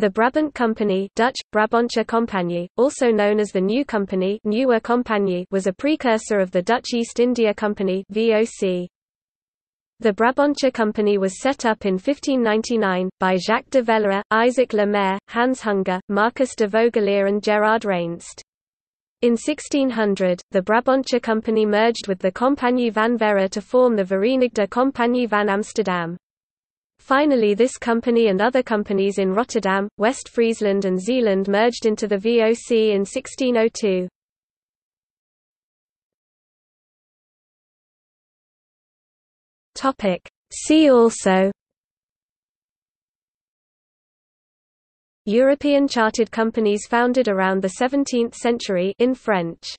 The Brabant Company Dutch, Brabantsche Compagnie, also known as the New Company Nieuwe Compagnie was a precursor of the Dutch East India Company VOC. The Brabantsche Company was set up in 1599, by Jacques de Velaer, Isaac Le Maire, Hans Hunger, Marcus de Vogelaer and Gerard Reynst. In 1600, the Brabantsche Company merged with the Compagnie van Verre to form the Verenigde Compagnie van Amsterdam. Finally this company and other companies in Rotterdam, West Friesland and Zeeland merged into the VOC in 1602. See also. European chartered companies founded around the 17th century in French